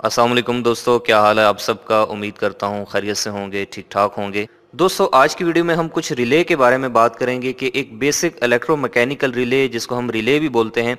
असलम दोस्तों, क्या हाल है आप सबका? उम्मीद करता हूँ खैरियत से होंगे ठीक ठाक होंगे। दोस्तों, आज की वीडियो में हम कुछ रिले के बारे में बात करेंगे कि एक बेसिक इलेक्ट्रोमैकेनिकल रिले जिसको हम रिले भी बोलते हैं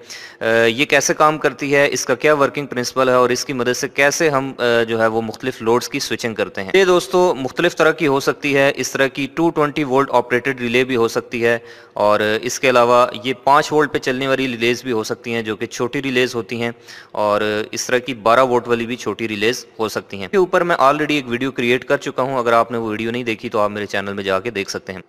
ये कैसे काम करती है, इसका क्या वर्किंग प्रिंसिपल है और इसकी मदद से कैसे हम जो है वो मुख्तलिफ़ लोड्स की स्विचिंग करते हैं। ये दोस्तों, मुख्तलिफ़ तरह की हो सकती है, इस तरह की 220 वोल्ट ऑपरेटेड रिले भी हो सकती है, और इसके अलावा ये पाँच वोल्ट पे चलने वाली रिलेज भी हो सकती हैं, जो कि छोटी रिलेज होती हैं, और इस तरह की बारह वोल्ट वाली भी छोटी रिलेज हो सकती हैं। ऊपर मैं ऑलरेडी एक वीडियो क्रिएट कर चुका हूँ, अगर आपने वो वीडियो नहीं देखी तो आप मेरे चैनल में जाके देख सकते हैं।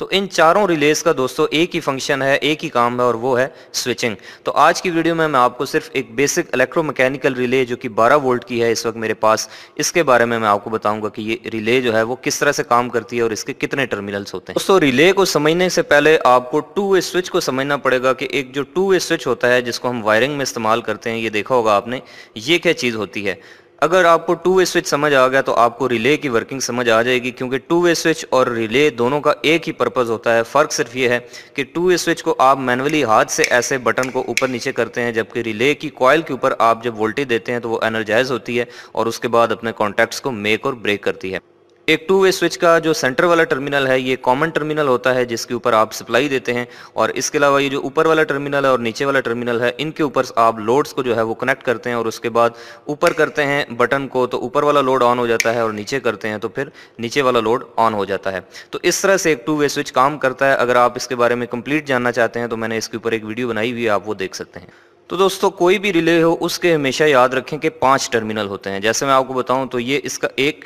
तो इन चारों रिलेज का दोस्तों, एक ही फ़ंक्शन है, एक ही काम है और वो है स्विचिंग तो आज की वीडियो में मैं आपको सिर्फ़ एक बेसिक इलेक्ट्रोमैकेनिकल रिले जो कि 12 वोल्ट की है इस वक्त मेरे पास, इसके बारे में मैं आपको बताऊँगा कि ये रिले जो है वो किस तरह से काम करती है और इसके कितने टर्मिनल्स होते हैं। दोस्तों रिले को समझने से पहले आपको टू वे स्विच को समझना पड़ेगा कि एक जो टू वे स्विच होता है, जिसको हम वायरिंग में इस्तेमाल करते हैं, ये देखा होगा आपने, ये क्या चीज़ होती है? अगर आपको टू वे स्विच समझ आ गया तो आपको रिले की वर्किंग समझ आ जाएगी, क्योंकि टू वे स्विच और रिले दोनों का एक ही पर्पज़ होता है। फ़र्क सिर्फ़ ये है कि टू वे स्विच को आप मैनुअली हाथ से ऐसे बटन को ऊपर नीचे करते हैं, जबकि रिले की कॉयल के ऊपर आप जब वोल्टेज देते हैं तो वो एनर्जाइज होती है और उसके बाद अपने कॉन्टैक्ट्स को मेक और ब्रेक करती है। एक टू वे स्विच का जो सेंटर वाला टर्मिनल है, ये कॉमन टर्मिनल होता है, जिसके ऊपर आप सप्लाई देते हैं। और इसके अलावा ये जो ऊपर वाला टर्मिनल है और नीचे वाला टर्मिनल है, इनके ऊपर आप लोड्स को जो है वो कनेक्ट करते हैं और उसके बाद ऊपर करते हैं बटन को तो ऊपर वाला लोड ऑन हो जाता है और नीचे करते हैं तो फिर नीचे वाला लोड ऑन हो जाता है। तो इस तरह से एक टू वे स्विच काम करता है। अगर आप इसके बारे में कंप्लीट जानना चाहते हैं तो मैंने इसके ऊपर एक वीडियो बनाई हुई है, आप वो देख सकते हैं। तो दोस्तों, कोई भी रिले हो, उसके हमेशा याद रखें कि पाँच टर्मिनल होते हैं। जैसे मैं आपको बताऊँ तो ये इसका एक,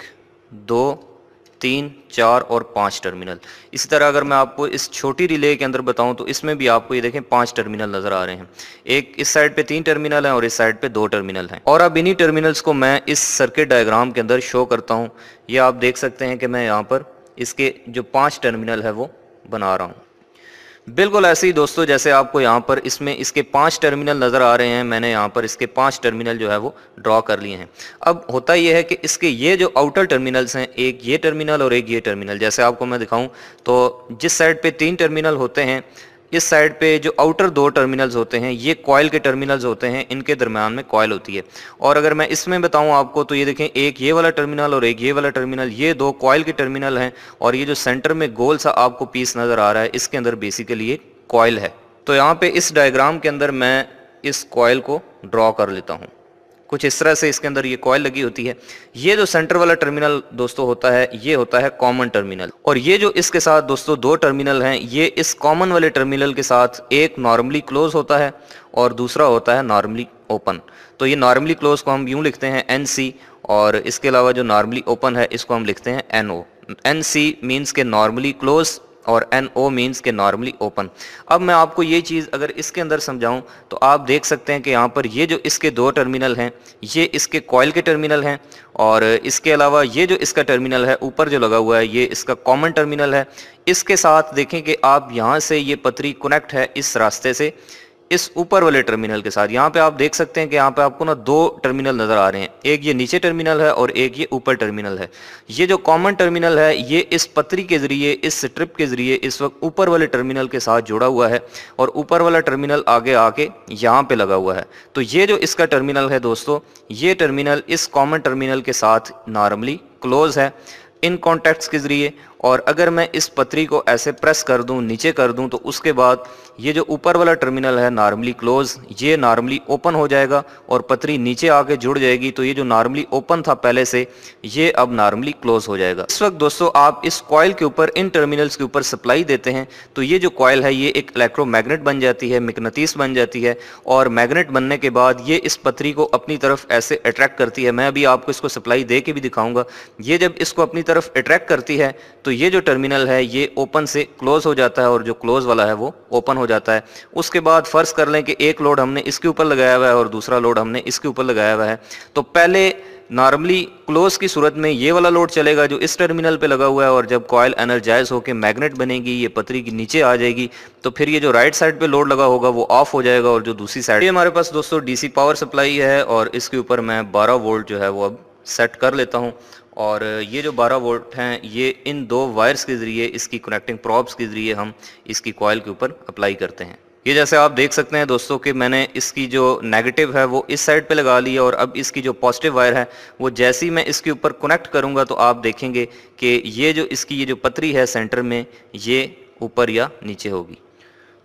दो तीन, चार और पाँच टर्मिनल। इसी तरह अगर मैं आपको इस छोटी रिले के अंदर बताऊँ तो इसमें भी आपको ये देखें, पाँच टर्मिनल नज़र आ रहे हैं। एक इस साइड पे तीन टर्मिनल हैं और इस साइड पे दो टर्मिनल हैं। और अब इन्हीं टर्मिनल्स को मैं इस सर्किट डायग्राम के अंदर शो करता हूँ। ये आप देख सकते हैं कि मैं यहाँ पर इसके जो पाँच टर्मिनल है, वो बना रहा हूँ। बिल्कुल ऐसे ही दोस्तों, जैसे आपको यहाँ पर इसमें इसके पाँच टर्मिनल नज़र आ रहे हैं, मैंने यहाँ पर इसके पाँच टर्मिनल जो है वो ड्रॉ कर लिए हैं। अब होता यह है कि इसके ये जो आउटर टर्मिनल्स हैं, एक ये टर्मिनल और एक ये टर्मिनल, जैसे आपको मैं दिखाऊँ तो जिस साइड पे तीन टर्मिनल होते हैं इस साइड पे जो आउटर दो टर्मिनल्स होते हैं, ये कॉयल के टर्मिनल्स होते हैं, इनके दरमियान में कॉयल होती है। और अगर मैं इसमें बताऊँ आपको तो ये देखें, एक ये वाला टर्मिनल और एक ये वाला टर्मिनल, ये दो कॉयल के टर्मिनल हैं और ये जो सेंटर में गोल सा आपको पीस नज़र आ रहा है, इसके अंदर बेसिकली ये कॉयल है। तो यहाँ पर इस डायग्राम के अंदर मैं इस कॉयल को ड्रॉ कर लेता हूँ। कुछ इस तरह से इसके अंदर ये कॉयल लगी होती है। ये जो सेंटर वाला टर्मिनल दोस्तों होता है, ये होता है कॉमन टर्मिनल। और ये जो इसके साथ दोस्तों दो टर्मिनल हैं, ये इस कॉमन वाले टर्मिनल के साथ एक नॉर्मली क्लोज होता है और दूसरा होता है नॉर्मली ओपन। तो ये नॉर्मली क्लोज को हम यूँ लिखते हैं एन सी और इसके अलावा जो नॉर्मली ओपन है, इसको हम लिखते हैं N O N C means के नॉर्मली क्लोज और एन ओ मीन्स के नॉर्मली ओपन अब मैं आपको ये चीज़ अगर इसके अंदर समझाऊं तो आप देख सकते हैं कि यहाँ पर ये जो इसके दो टर्मिनल हैं, ये इसके कॉयल के टर्मिनल हैं और इसके अलावा ये जो इसका टर्मिनल है, ऊपर जो लगा हुआ है, ये इसका कॉमन टर्मिनल है। इसके साथ देखें कि आप यहाँ से ये पतरी कनेक्ट है इस रास्ते से। इस ऊपर वाले टर्मिनल के साथ। यहाँ पे आप देख सकते हैं कि यहाँ पे आपको ना दो टर्मिनल नज़र आ रहे हैं। एक ये नीचे टर्मिनल है और एक ये ऊपर टर्मिनल है। ये जो कॉमन टर्मिनल है, ये इस पतरी के ज़रिए, इस स्ट्रिप के ज़रिए, इस वक्त ऊपर वाले टर्मिनल के साथ जुड़ा हुआ है और ऊपर वाला टर्मिनल आगे आके यहाँ पे लगा हुआ है। तो ये जो इसका टर्मिनल है दोस्तों, ये टर्मिनल इस कॉमन टर्मिनल के साथ नॉर्मली क्लोज है। इन कॉन्टैक्ट्स के ज़रिए और अगर मैं इस पतरी को ऐसे प्रेस कर दूँ, नीचे कर दूँ तो उसके बाद ये जो ऊपर वाला टर्मिनल है नॉर्मली क्लोज ये नॉर्मली ओपन हो जाएगा और पतरी नीचे आके जुड़ जाएगी तो ये जो नॉर्मली ओपन था पहले से, ये अब नॉर्मली क्लोज हो जाएगा। इस वक्त दोस्तों, आप इस कॉयल के ऊपर, इन टर्मिनल्स के ऊपर सप्लाई देते हैं तो ये जो कॉयल है, ये एक इलेक्ट्रोमैग्नेट बन जाती है मिकनतीस बन जाती है, और मैग्नेट बनने के बाद ये इस पतरी को अपनी तरफ़ ऐसे अट्रैक्ट करती है। मैं अभी आपको इसको सप्लाई दे के भी दिखाऊँगा। ये जब इसको अपनी तरफ़ अट्रैक्ट करती है तो ये जो टर्मिनल है, ये ओपन से क्लोज हो जाता है और जो क्लोज वाला है वो ओपन हो जाता है। उसके बाद फ़र्ज़ कर लें कि एक लोड हमने इसके ऊपर लगाया हुआ है और दूसरा लोड हमने इसके ऊपर लगाया हुआ है। तो पहले नॉर्मली क्लोज की सूरत में ये वाला लोड चलेगा जो इस टर्मिनल पे लगा हुआ है और जब कॉयल एनर्जाइज होकर मैग्नेट बनेगी, ये पतरी की नीचे आ जाएगी तो फिर ये जो राइट साइड पे लोड लगा होगा वो ऑफ़ हो जाएगा और जो दूसरी साइड ये हमारे पास दोस्तों डीसी पावर सप्लाई है और इसके ऊपर मैं 12 वोल्ट जो है वो अब सेट कर लेता हूँ। और ये जो 12 वोल्ट हैं, ये इन दो वायर्स के ज़रिए, इसकी कनेक्टिंग प्रॉप्स के ज़रिए हम इसकी कॉयल के ऊपर अप्लाई करते हैं। ये जैसे आप देख सकते हैं दोस्तों कि मैंने इसकी जो नेगेटिव है, वो इस साइड पे लगा ली है और अब इसकी जो पॉजिटिव वायर है, वो जैसे ही मैं इसके ऊपर कनेक्ट करूँगा तो आप देखेंगे कि ये जो इसकी, ये जो पतरी है सेंटर में, ये ऊपर या नीचे होगी।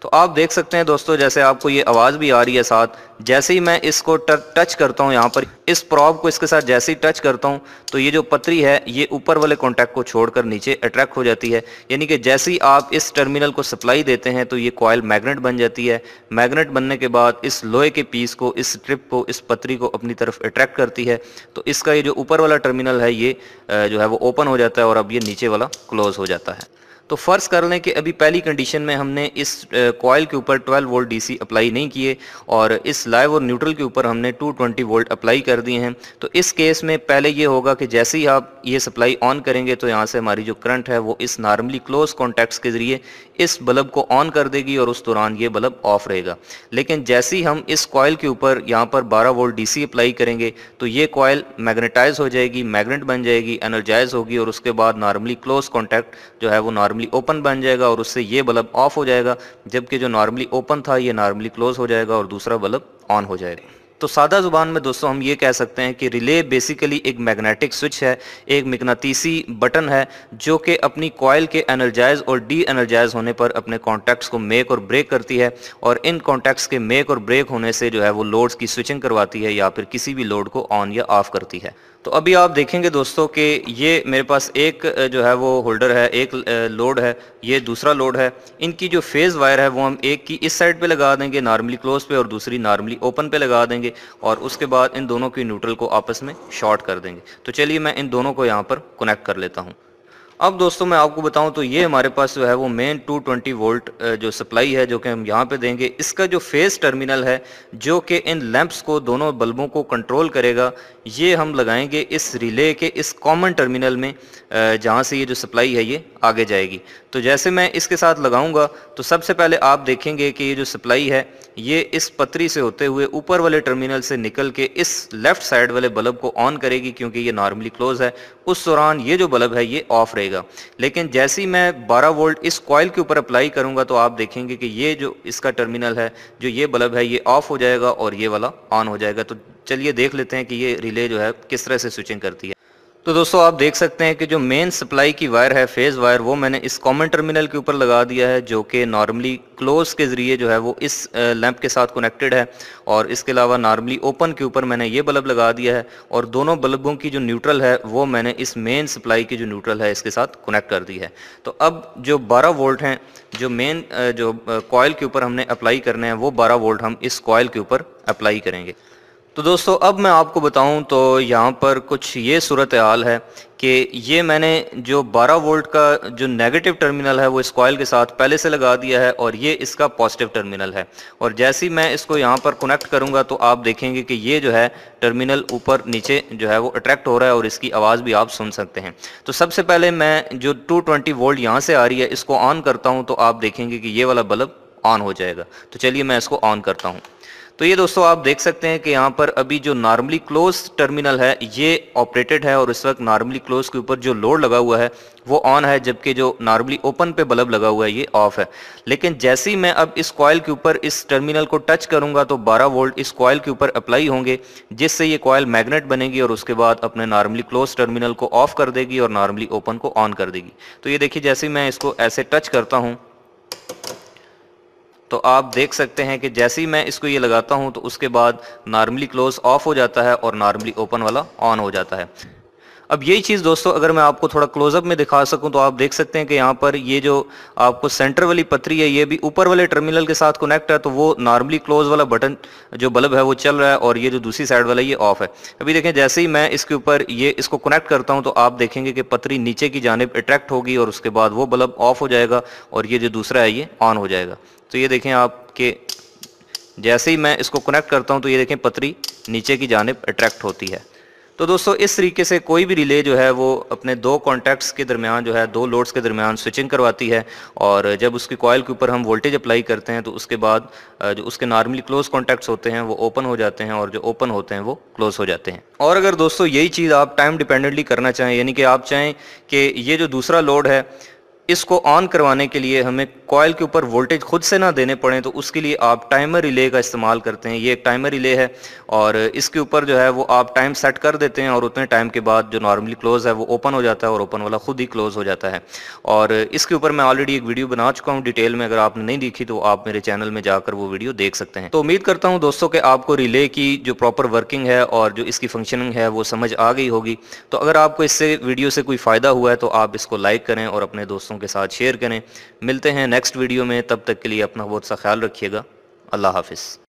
तो आप देख सकते हैं दोस्तों, जैसे आपको ये आवाज़ भी आ रही है साथ, जैसे ही मैं इसको टच करता हूँ यहाँ पर, इस प्रॉब को इसके साथ जैसे ही टच करता हूँ तो ये जो पतरी है, ये ऊपर वाले कॉन्टैक्ट को छोड़कर नीचे अट्रैक्ट हो जाती है। यानी कि जैसे ही आप इस टर्मिनल को सप्लाई देते हैं तो ये कॉयल मैग्नेट बन जाती है। मैग्नेट बनने के बाद इस लोहे के पीस को, इस स्ट्रिप को, इस पतरी को अपनी तरफ़ अट्रैक्ट करती है। तो इसका ये जो ऊपर वाला टर्मिनल है, ये जो है वो ओपन हो जाता है और अब ये नीचे वाला क्लोज हो जाता है। तो फ़र्ज़ कर लें कि अभी पहली कंडीशन में हमने इस कॉयल के ऊपर 12 वोल्ट डीसी अप्लाई नहीं किए और इस लाइव और न्यूट्रल के ऊपर हमने 220 वोल्ट अप्लाई कर दिए हैं। तो इस केस में पहले ये होगा कि जैसे ही आप ये सप्लाई ऑन करेंगे तो यहाँ से हमारी जो करंट है वो इस नॉर्मली क्लोज कॉन्टैक्ट्स के ज़रिए इस बल्ब को ऑन कर देगी और उस दौरान ये बल्ब ऑफ़ रहेगा। लेकिन जैसे ही हम इस कॉयल के ऊपर यहाँ पर 12 वोल्ट डीसी अप्लाई करेंगे तो ये कॉयल मैग्नेटाइज हो जाएगी मैग्नेट बन जाएगी एनर्जाइज होगी और उसके बाद नॉर्मली क्लोज कॉन्टैक्ट जो है वो नॉर्मली ओपन बन जाएगा और उससे ये बल्ब ऑफ़ हो जाएगा, जबकि जो नॉर्मली ओपन था, ये नॉर्मली क्लोज हो जाएगा और दूसरा बल्ब ऑन हो जाएगा। तो सादा ज़ुबान में दोस्तों हम ये कह सकते हैं कि रिले बेसिकली एक मैग्नेटिक स्विच है, एक मकनातीसी बटन है, जो कि अपनी कॉयल के एनर्जाइज और डी एनर्जाइज होने पर अपने कॉन्टैक्ट्स को मेक और ब्रेक करती है और इन कॉन्टैक्ट्स के मेक और ब्रेक होने से जो है वो लोड्स की स्विचिंग करवाती है या फिर किसी भी लोड को ऑन या ऑफ़ करती है। तो अभी आप देखेंगे दोस्तों कि ये मेरे पास एक जो है वो होल्डर है, एक लोड है, ये दूसरा लोड है। इनकी जो फ़ेज़ वायर है वो हम एक की इस साइड पे लगा देंगे नॉर्मली क्लोज पे, और दूसरी नॉर्मली ओपन पे लगा देंगे। और उसके बाद इन दोनों की न्यूट्रल को आपस में शॉर्ट कर देंगे। तो चलिए मैं इन दोनों को यहाँ पर कनेक्ट कर लेता हूँ। अब दोस्तों मैं आपको बताऊँ तो ये हमारे पास जो है वो मेन 220 वोल्ट जो सप्लाई है, जो कि हम यहाँ पे देंगे। इसका जो फेस टर्मिनल है, जो कि इन लैंप्स को, दोनों बल्बों को कंट्रोल करेगा, ये हम लगाएँगे इस रिले के, इस कॉमन टर्मिनल में जहाँ से ये जो सप्लाई है ये आगे जाएगी। तो जैसे मैं इसके साथ लगाऊँगा तो सबसे पहले आप देखेंगे कि ये जो सप्लाई है, ये इस पतरी से होते हुए ऊपर वाले टर्मिनल से निकल के इस लेफ़्ट साइड वाले बल्ब को ऑन करेगी, क्योंकि ये नॉर्मली क्लोज है। उस दौरान ये जो बल्ब है, ये ऑफ़ रहेगा। लेकिन जैसे ही मैं 12 वोल्ट इस कॉयल के ऊपर अप्लाई करूँगा तो आप देखेंगे कि ये जो इसका टर्मिनल है, जो ये बल्ब है, ये ऑफ़ हो जाएगा और ये वाला ऑन हो जाएगा। तो चलिए देख लेते हैं कि ये रिले जो है किस तरह से स्विचिंग करती है। तो दोस्तों, आप देख सकते हैं कि जो मेन सप्लाई की वायर है फ़ेज़ वायर वो मैंने इस कॉमन टर्मिनल के ऊपर लगा दिया है, जो कि नॉर्मली क्लोज के ज़रिए जो है वो इस लैंप के साथ कनेक्टेड है। और इसके अलावा नॉर्मली ओपन के ऊपर मैंने ये बल्ब लगा दिया है और दोनों बल्बों की जो न्यूट्रल है, वो मैंने इस मेन सप्लाई की जो न्यूट्रल है, इसके साथ कनेक्ट कर दी है। तो अब जो बारह वोल्ट हैं, जो मेन जो कॉयल के ऊपर हमने अप्लाई करने हैं, वो बारह वोल्ट हम इस कॉयल के ऊपर अप्लाई करेंगे। तो दोस्तों, अब मैं आपको बताऊँ तो यहाँ पर कुछ ये सूरत हाल है कि ये मैंने जो 12 वोल्ट का जो नेगेटिव टर्मिनल है, वो इस कॉयल के साथ पहले से लगा दिया है और ये इसका पॉजिटिव टर्मिनल है। और जैसे ही मैं इसको यहाँ पर कनेक्ट करूँगा तो आप देखेंगे कि ये जो है टर्मिनल ऊपर नीचे जो है वो अट्रैक्ट हो रहा है और इसकी आवाज़ भी आप सुन सकते हैं। तो सबसे पहले मैं जो टू वोल्ट यहाँ से आ रही है, इसको ऑन करता हूँ तो आप देखेंगे कि ये वाला बल्ब ऑन हो जाएगा। तो चलिए मैं इसको ऑन करता हूँ। तो ये दोस्तों आप देख सकते हैं कि यहाँ पर अभी जो नॉर्मली क्लोज टर्मिनल है, ये ऑपरेटेड है और इस वक्त नॉर्मली क्लोज के ऊपर जो लोड लगा हुआ है, वो ऑन है, जबकि जो नॉर्मली ओपन पे बल्ब लगा हुआ है, ये ऑफ़ है। लेकिन जैसे ही मैं अब इस कॉयल के ऊपर इस टर्मिनल को टच करूँगा तो 12 वोल्ट इस कॉयल के ऊपर अप्लाई होंगे, जिससे ये कॉयल मैग्नेट बनेगी और उसके बाद अपने नॉर्मली क्लोज टर्मिनल को ऑफ़ कर देगी और नॉर्मली ओपन को ऑन कर देगी। तो ये देखिए, जैसे मैं इसको ऐसे टच करता हूँ तो आप देख सकते हैं कि जैसे ही मैं इसको ये लगाता हूँ तो उसके बाद नॉर्मली क्लोज ऑफ़ हो जाता है और नॉर्मली ओपन वाला ऑन हो जाता है। अब यही चीज़ दोस्तों, अगर मैं आपको थोड़ा क्लोजअप में दिखा सकूँ तो आप देख सकते हैं कि यहाँ पर ये जो आपको सेंटर वाली पथरी है, ये भी ऊपर वाले टर्मिनल के साथ कनेक्ट है तो वो नॉर्मली क्लोज वाला बटन जो बल्ब है, वो चल रहा है और ये जो दूसरी साइड वाला, ये ऑफ़ है। अभी देखें, जैसे ही मैं इसके ऊपर ये इसको कनेक्ट करता हूँ तो आप देखेंगे कि पथरी नीचे की जानब अट्रैक्ट होगी और उसके बाद वो बल्ब ऑफ़ हो जाएगा और ये जो दूसरा है, ये ऑन हो जाएगा। तो ये देखें आपके, जैसे ही मैं इसको कनेक्ट करता हूँ तो ये देखें पतरी नीचे की जानब अट्रैक्ट होती है। तो दोस्तों, इस तरीके से कोई भी रिले जो है, वो अपने दो कॉन्टैक्ट्स के दरमियान जो है, दो लोड्स के दरमियान स्विचिंग करवाती है और जब उसकी कॉयल के ऊपर हम वोल्टेज अप्लाई करते हैं तो उसके बाद जो उसके नॉर्मली क्लोज कॉन्टैक्ट्स होते हैं, वो ओपन हो जाते हैं और जो ओपन होते हैं, वो क्लोज हो जाते हैं। और अगर दोस्तों, यही चीज़ आप टाइम डिपेंडेंटली करना चाहें, यानी कि आप चाहें कि ये जो दूसरा लोड है इसको ऑन करवाने के लिए हमें कॉयल के ऊपर वोल्टेज खुद से ना देने पड़े तो उसके लिए आप टाइमर रिले का इस्तेमाल करते हैं। ये एक टाइमर रिले है और इसके ऊपर जो है वो आप टाइम सेट कर देते हैं और उतने टाइम के बाद जो नॉर्मली क्लोज है वो ओपन हो जाता है और ओपन वाला खुद ही क्लोज हो जाता है। और इसके ऊपर मैं ऑलरेडी एक वीडियो बना चुका हूँ। डिटेल में अगर आपने नहीं देखी तो आप मेरे चैनल में जाकर वो वीडियो देख सकते हैं। तो उम्मीद करता हूँ दोस्तों के आपको रिले की जो प्रॉपर वर्किंग है और जो इसकी फंक्शनिंग है, वो समझ आ गई होगी। तो अगर आपको इससे वीडियो से कोई फ़ायदा हुआ है तो आप इसको लाइक करें और अपने दोस्तों के साथ शेयर करें। मिलते हैं नेक्स्ट वीडियो में, तब तक के लिए अपना बहुत सा ख्याल रखिएगा। अल्लाह हाफिज़।